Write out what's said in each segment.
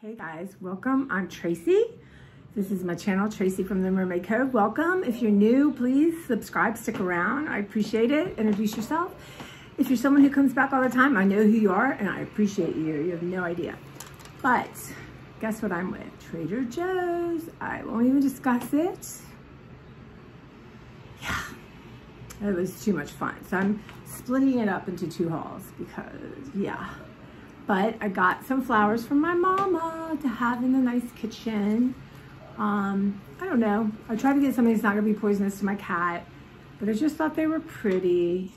Hey guys, welcome. I'm Tracy. This is my channel, Tracy from the Mermaid Cove. Welcome. If you're new, please subscribe, stick around. I appreciate it. Introduce yourself. If you're someone who comes back all the time, I know who you are and I appreciate you. You have no idea. But guess what I'm with? Trader Joe's. I won't even discuss it. Yeah, it was too much fun. So I'm splitting it up into two hauls because yeah. But I got some flowers from my mama to have in the nice kitchen. Um, I don't know. I tried to get something that's not gonna be poisonous to my cat, but I just thought they were pretty.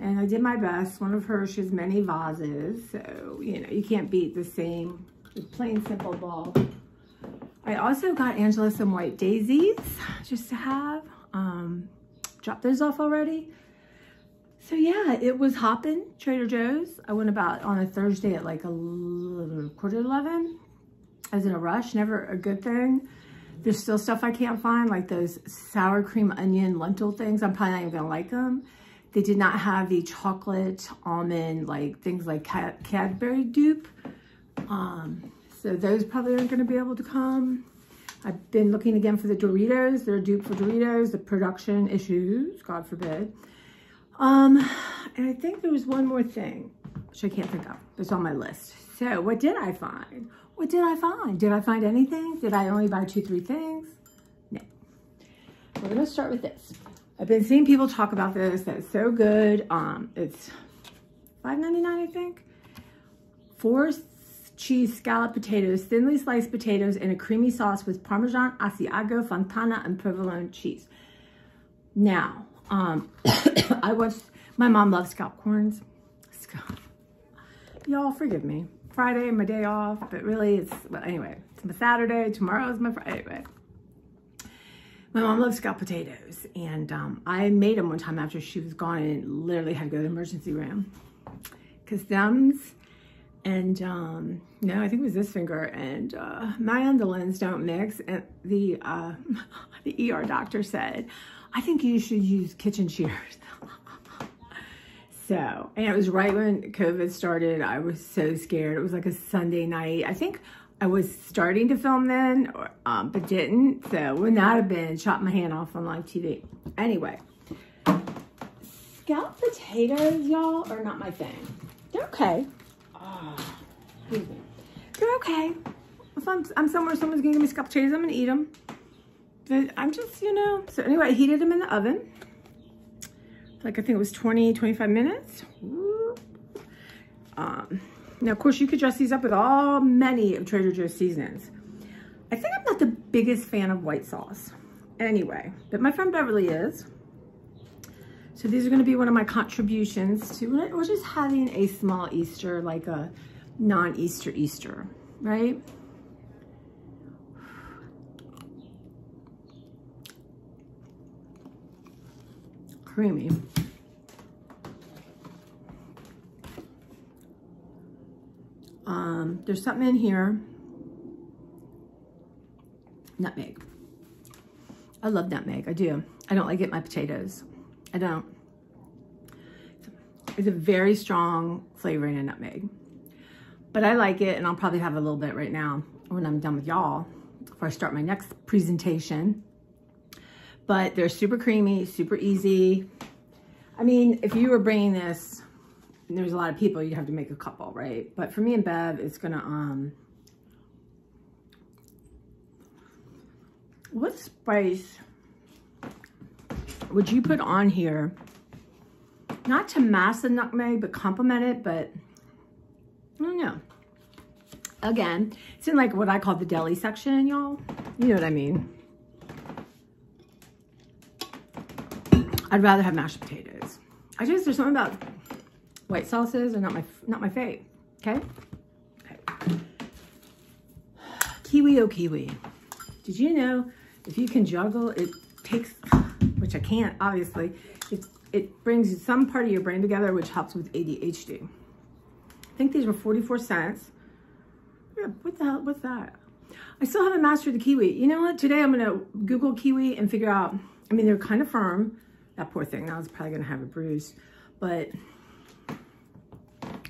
And I did my best. One of her, she has many vases. So, you know, you can't beat the same plain simple ball. I also got Angela some white daisies just to have. Um, dropped those off already. So yeah, it was hopping Trader Joe's. I went about on a Thursday at like a quarter to 11. I was in a rush, never a good thing. There's still stuff I can't find, like those sour cream onion lentil things. I'm probably not even gonna like them. They did not have the chocolate almond, like things like Cadbury dupe. Um, so those probably aren't gonna be able to come. I've been looking again for the Doritos. They're dupe for Doritos, the production issues, God forbid. Um, and I think there was one more thing, which I can't think of. It's on my list. So what did I find? What did I find? Did I find anything? Did I only buy two, three things? No. We're gonna start with this. I've been seeing people talk about this. That's so good. Um, it's $5.99, I think. Four cheese scallop potatoes, thinly sliced potatoes, and a creamy sauce with Parmesan, Asiago, Fontina, and provolone cheese. Now, um, I was, my mom loves scalp corns. Y'all forgive me. Friday, my day off, but really it's, well, anyway, it's my Saturday, tomorrow is my Friday, anyway. My mom loves scallop potatoes, and um, I made them one time after she was gone and literally had to go to the emergency room. Because thumbs and, um, no, I think it was this finger, and uh, my underlings don't mix, and the, uh, the ER doctor said, I think you should use kitchen shears. so, and it was right when COVID started. I was so scared. It was like a Sunday night. I think I was starting to film then, or, um, but didn't. So would not have been, shot my hand off on live TV. Anyway, scalloped potatoes, y'all, are not my thing. They're okay. Oh, They're okay. If I'm, I'm somewhere someone's gonna give me scalloped potatoes, I'm gonna eat them. I'm just, you know, so anyway, I heated them in the oven. Like I think it was 20, 25 minutes. Um, now, of course, you could dress these up with all many of Trader Joe's seasonings. I think I'm not the biggest fan of white sauce. Anyway, but my friend Beverly is. So these are going to be one of my contributions to, we're just having a small Easter, like a non-Easter Easter, right? Creamy. Um, there's something in here. Nutmeg. I love nutmeg. I do. I don't like it in my potatoes. I don't. It's a very strong flavoring of nutmeg. But I like it, and I'll probably have a little bit right now when I'm done with y'all before I start my next presentation but they're super creamy, super easy. I mean, if you were bringing this, there's a lot of people, you'd have to make a couple, right? But for me and Bev, it's gonna, um, what spice would you put on here? Not to mask the nutmeg, but complement it, but I don't know. Again, it's in like what I call the deli section, y'all. You know what I mean. I'd rather have mashed potatoes. I just, there's something about white sauces are not my, not my fave, okay? okay? Kiwi oh kiwi. Did you know if you can juggle, it takes, which I can't, obviously, it, it brings some part of your brain together, which helps with ADHD. I think these were 44 cents. Yeah, what the hell, what's that? I still haven't mastered the kiwi. You know what? Today I'm gonna Google kiwi and figure out, I mean, they're kind of firm. That poor thing, now it's probably gonna have a bruise, but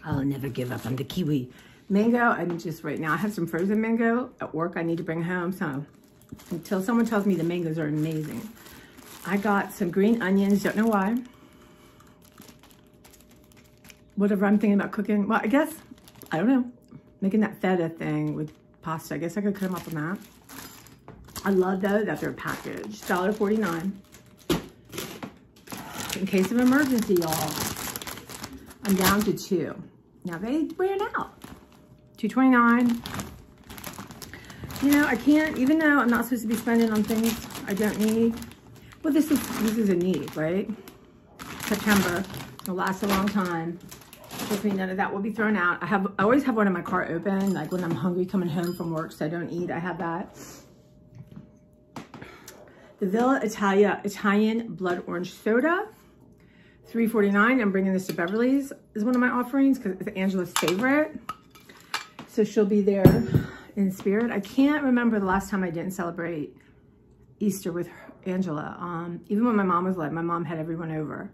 I'll never give up on the kiwi. Mango, I'm just right now, I have some frozen mango at work I need to bring home. So until someone tells me the mangoes are amazing. I got some green onions, don't know why. Whatever I'm thinking about cooking. Well, I guess, I don't know, making that feta thing with pasta. I guess I could cut them up with that. I love though that they're packaged. $1.49. In case of emergency, y'all. I'm down to two. Now they ran out. 229 You know, I can't, even though I'm not supposed to be spending on things I don't need. Well, this is, this is a need, right? September. It'll last a long time. Hopefully none of that will be thrown out. I have, I always have one in my car open, like when I'm hungry coming home from work, so I don't eat. I have that. The Villa Italia Italian Blood Orange Soda. 349 I'm bringing this to Beverly's is one of my offerings because it's Angela's favorite. So she'll be there in spirit. I can't remember the last time I didn't celebrate Easter with Angela. Um, even when my mom was alive, my mom had everyone over.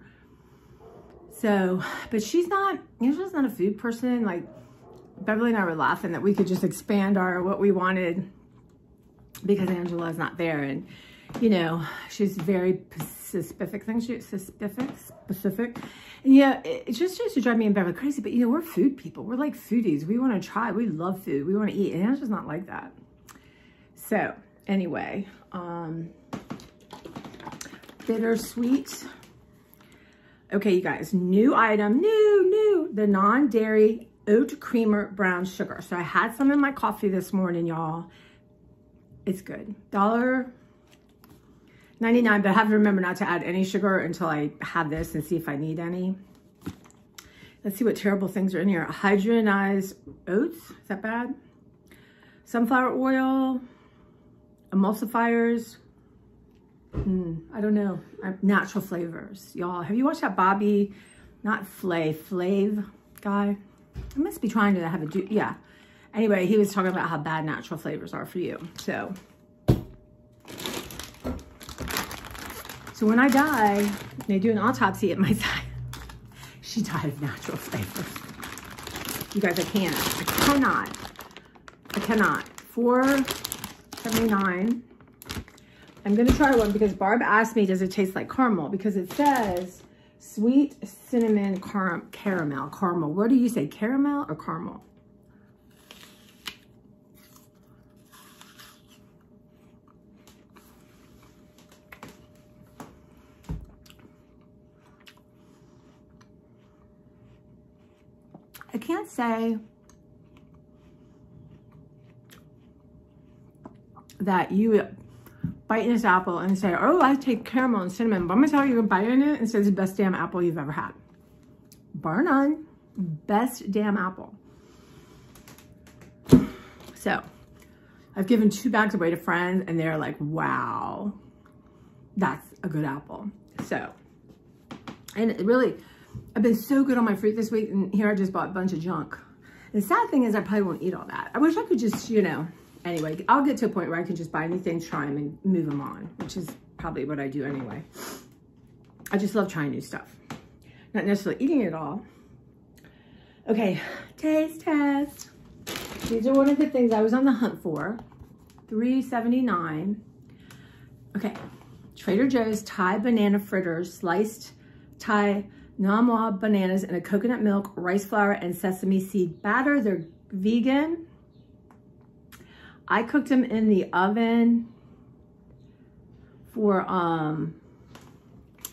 So, but she's not, Angela's not a food person. Like Beverly and I were laughing that we could just expand our, what we wanted because Angela's not there. And, you know, she's very specific things, specific, specific. And yeah, it just used to drive me and Beverly crazy, but you know, we're food people. We're like foodies. We want to try. We love food. We want to eat. And it's just not like that. So anyway, um, bittersweet. Okay, you guys, new item, new, new, the non-dairy oat creamer brown sugar. So I had some in my coffee this morning, y'all. It's good. Dollar 99, but I have to remember not to add any sugar until I have this and see if I need any. Let's see what terrible things are in here. Hydrogenized oats, is that bad? Sunflower oil, emulsifiers, mm, I don't know, natural flavors. Y'all, have you watched that Bobby, not Flay, Flav guy? I must be trying to have a, do yeah. Anyway, he was talking about how bad natural flavors are for you. So So when I die, they do an autopsy at my side. She died of natural flavors. You guys, I can't. I cannot. I cannot. 479. I'm going to try one because Barb asked me, does it taste like caramel? Because it says sweet cinnamon car caramel. Caramel. What do you say? Caramel or caramel? I can't say that you bite this apple and say, oh, I take caramel and cinnamon, but I'm gonna tell you, you're biting it and say it's the best damn apple you've ever had. Bar none, best damn apple. So, I've given two bags away to friends and they're like, wow, that's a good apple. So, and it really, I've been so good on my fruit this week, and here I just bought a bunch of junk. The sad thing is I probably won't eat all that. I wish I could just, you know, anyway, I'll get to a point where I can just buy anything, try them, and move them on, which is probably what I do anyway. I just love trying new stuff. Not necessarily eating it all. Okay, taste test. These are one of the things I was on the hunt for. 3.79. Okay, Trader Joe's Thai banana fritters, sliced Thai Namwa bananas and a coconut milk, rice flour, and sesame seed batter. They're vegan. I cooked them in the oven for, um,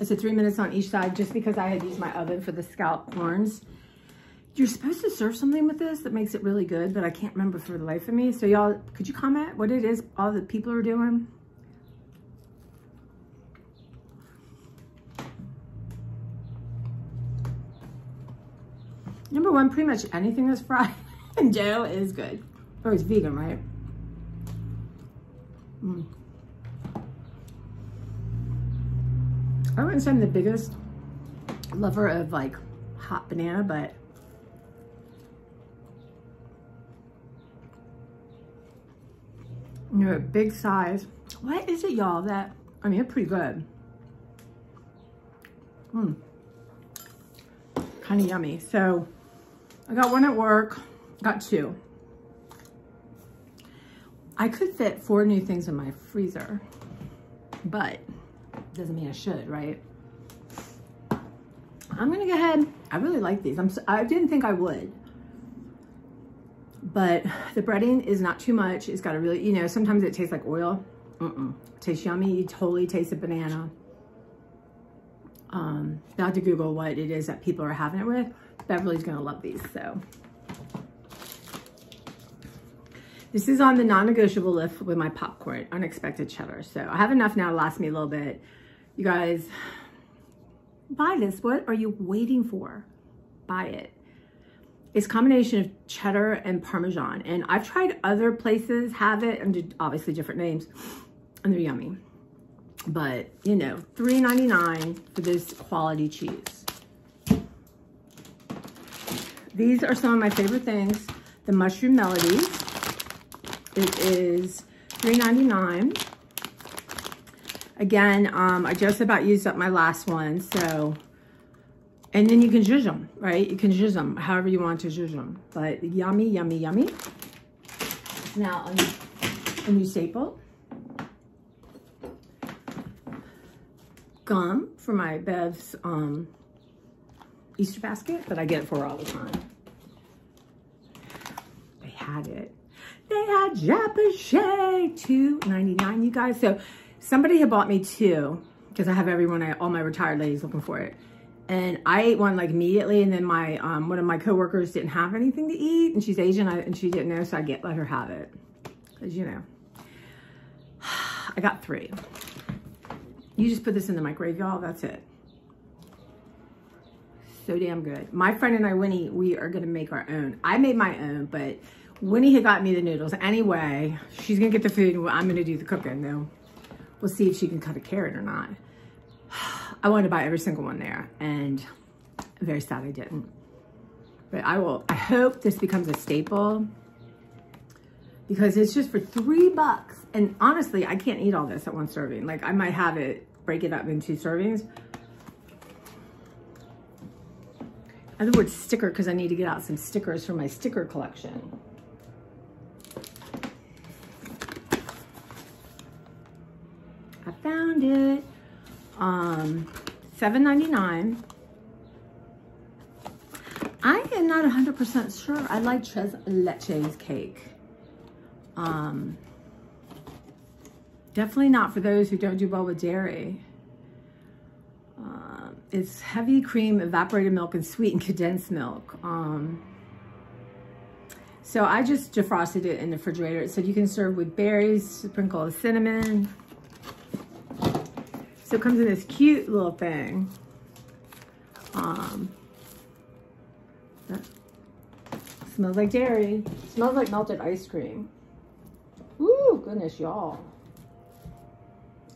I said three minutes on each side just because I had used my oven for the scallop corns. You're supposed to serve something with this that makes it really good, but I can't remember for the life of me. So y'all, could you comment what it is all the people are doing? Number one, pretty much anything that's fried in jail is good. Or it's vegan, right? Mm. I wouldn't say I'm the biggest lover of like hot banana, but you know, big size. What is it, y'all, that, I mean, it's pretty good. Mmm. Kind of yummy. So, I got one at work. got two. I could fit four new things in my freezer, but doesn't mean I should, right? I'm gonna go ahead. I really like these. I'm. I didn't think I would, but the breading is not too much. It's got a really, you know, sometimes it tastes like oil. Mm-mm. Tastes yummy. You totally taste a banana. Um, have to Google what it is that people are having it with. Beverly's gonna love these, so. This is on the non-negotiable list with my popcorn, unexpected cheddar. So I have enough now to last me a little bit. You guys, buy this. What are you waiting for? Buy it. It's combination of cheddar and Parmesan. And I've tried other places have it under obviously different names and they're yummy. But, you know, $3.99 for this quality cheese. These are some of my favorite things. The Mushroom Melodies. It is $3.99. Again, um, I just about used up my last one, so, and then you can zhuzh them, right? You can zhuzh them however you want to zhuzh them. But yummy, yummy, yummy. Now, new, a new staple. Gum for my Bev's um, Easter basket that I get for all the time. They had it. They had Japchae, two ninety nine, you guys. So somebody had bought me two because I have everyone, I, all my retired ladies looking for it. And I ate one like immediately, and then my um, one of my coworkers didn't have anything to eat, and she's Asian, and she didn't know, so I get let her have it, because you know. I got three. You just put this in the microwave, y'all. That's it. So damn good. My friend and I, Winnie, we are gonna make our own. I made my own, but Winnie had got me the noodles anyway. She's gonna get the food, and I'm gonna do the cooking though. We'll see if she can cut a carrot or not. I wanted to buy every single one there and I'm very sad I didn't. But I will, I hope this becomes a staple because it's just for three bucks. And honestly, I can't eat all this at one serving. Like I might have it, break it up into servings. In other words, sticker, because I need to get out some stickers for my sticker collection. I found it. Um, $7.99. I am not 100% sure. I like Tres Leches cake. Um, definitely not for those who don't do well with dairy. Uh, it's heavy cream, evaporated milk, and sweetened condensed milk. Um, so I just defrosted it in the refrigerator. It said you can serve with berries, sprinkle of cinnamon. So it comes in this cute little thing. Um, smells like dairy. Smells like melted ice cream. Goodness, y'all.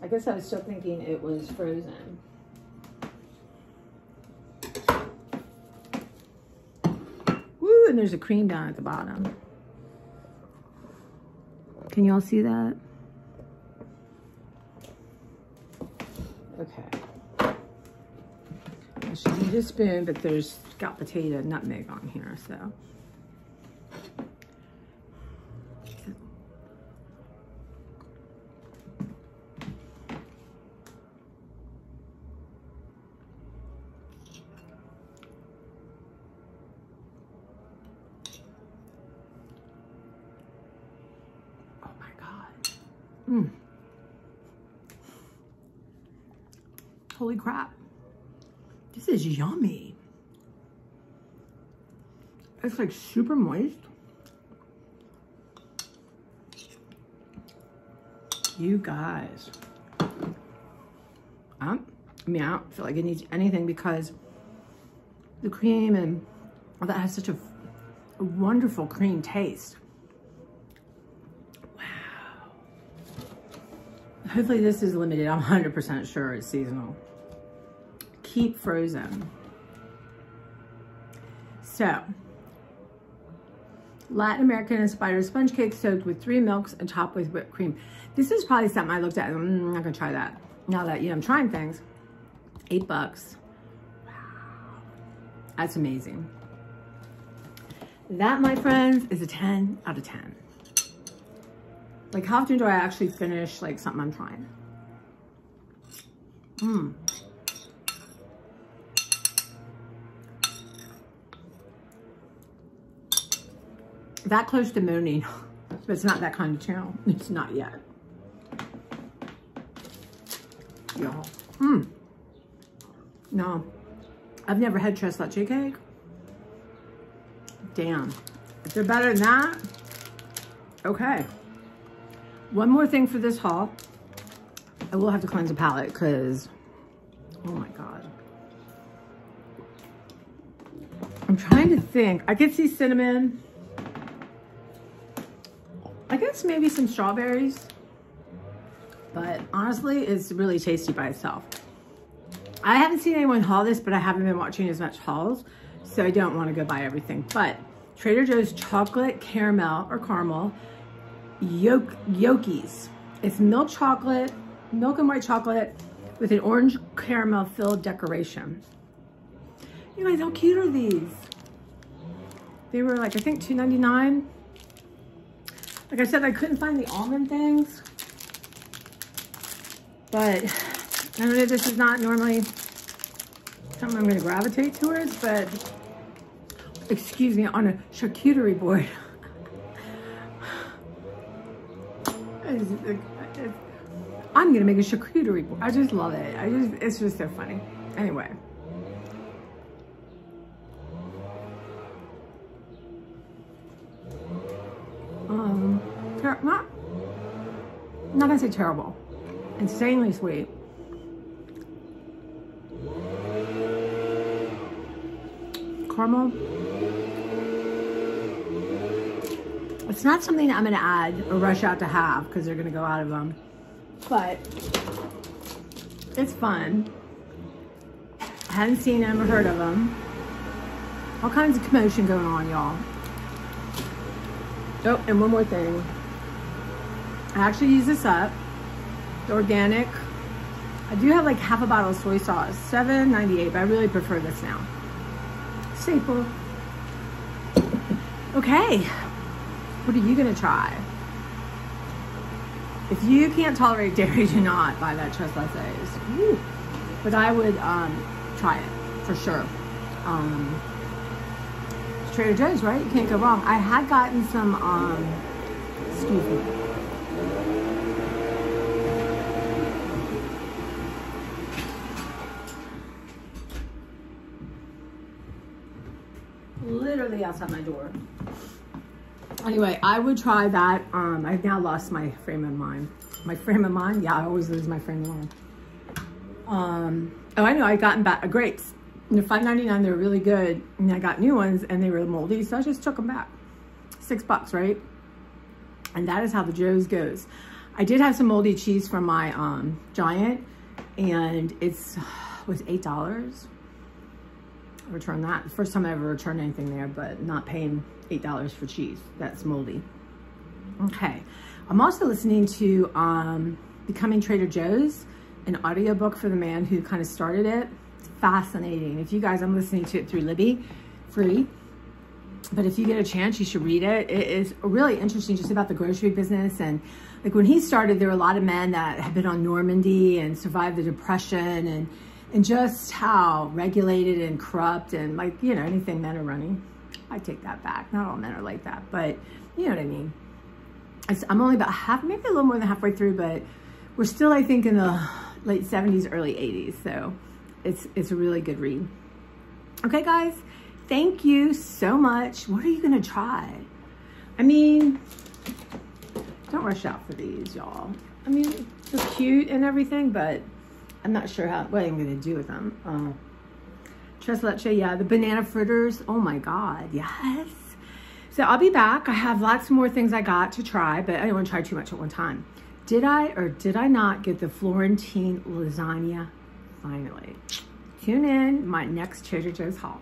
I guess I was still thinking it was frozen. Woo, and there's a cream down at the bottom. Can y'all see that? Okay. I should need a spoon, but there's got potato nutmeg on here, so. Crap. This is yummy. It's like super moist. You guys. I mean, I don't feel like it needs anything because the cream and all that has such a, a wonderful cream taste. Wow. Hopefully this is limited. I'm 100% sure it's seasonal keep frozen. So, Latin American inspired sponge cake soaked with three milks and topped with whipped cream. This is probably something I looked at. Mm, I'm not gonna try that. Now that, you know, I'm trying things. Eight bucks. Wow. That's amazing. That, my friends, is a 10 out of 10. Like, how often do I actually finish, like, something I'm trying? Mmm. That close to mooning, but it's not that kind of channel. It's not yet. Y'all. Mmm. No. I've never had tres leche cake. Damn. If they're better than that, okay. One more thing for this haul. I will have to cleanse the palate because, oh my God. I'm trying to think. I could see cinnamon. Guess maybe some strawberries. But honestly, it's really tasty by itself. I haven't seen anyone haul this, but I haven't been watching as much hauls, so I don't want to go buy everything. But Trader Joe's chocolate caramel or caramel yolk yokies. It's milk chocolate, milk and white chocolate with an orange caramel filled decoration. You guys, how cute are these? They were like, I think $2.99. Like I said, I couldn't find the almond things. But I know this is not normally something I'm to gravitate towards, but excuse me, on a charcuterie board. I'm to make a charcuterie board. I just love it. I just, it's just so funny. Anyway. Um, not, not to say terrible. Insanely sweet. caramel. It's not something I'm to add or rush out to have because they're to go out of them. But it's fun. I hadn't seen them or heard of them. All kinds of commotion going on, y'all. Oh, and one more thing. I actually use this up. Organic. I do have like half a bottle of soy sauce. $7.98, but I really prefer this now staple. Okay, what are you gonna try? If you can't tolerate dairy, do not buy that Tres Leches. But I would um, try it for sure. Um, Trader Joe's, right? You can't go wrong. I had gotten some, um, excuse me, literally outside my door. Anyway, I would try that. Um, I've now lost my frame of mind. My frame of mind? Yeah, I always lose my frame of mind. Um, oh, I know, I gotten back a grapes. They're $5.99, they're really good. And I got new ones and they were moldy, so I just took them back. Six bucks, right? And that is how the Joe's goes. I did have some moldy cheese from my um, Giant and it's was $8 return that. First time I ever returned anything there, but not paying $8 for cheese. That's moldy. Okay. I'm also listening to um, Becoming Trader Joe's, an audiobook for the man who kind of started it. It's fascinating. If you guys, I'm listening to it through Libby, free. But if you get a chance, you should read it. It is really interesting just about the grocery business. And like when he started, there were a lot of men that had been on Normandy and survived the Depression and and just how regulated and corrupt and like, you know, anything men are running. I take that back. Not all men are like that, but you know what I mean. It's, I'm only about half, maybe a little more than halfway through, but we're still, I think, in the late 70s, early 80s. So it's, it's a really good read. Okay, guys, thank you so much. What are you going to try? I mean, don't rush out for these, y'all. I mean, they're cute and everything, but I'm not sure how what I'm gonna do with them. Uh, tres leche, yeah, the banana fritters. Oh my God, yes. So I'll be back. I have lots more things I got to try, but I don't want to try too much at one time. Did I or did I not get the Florentine lasagna? Finally. Tune in my next Trader Joe's haul.